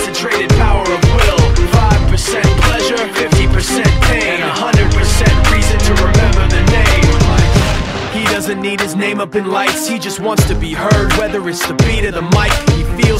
concentrated power of will, 5% pleasure, 50% pain, and 100% reason to remember the name. He doesn't need his name up in lights, he just wants to be heard, whether it's the beat of the mic. He feels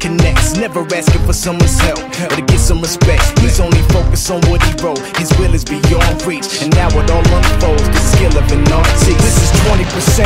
connects, never asking for someone's help or to get some respect. He's only focused on what he wrote, his will is beyond reach, and now it all unfolds the skill of an artist. This is 20%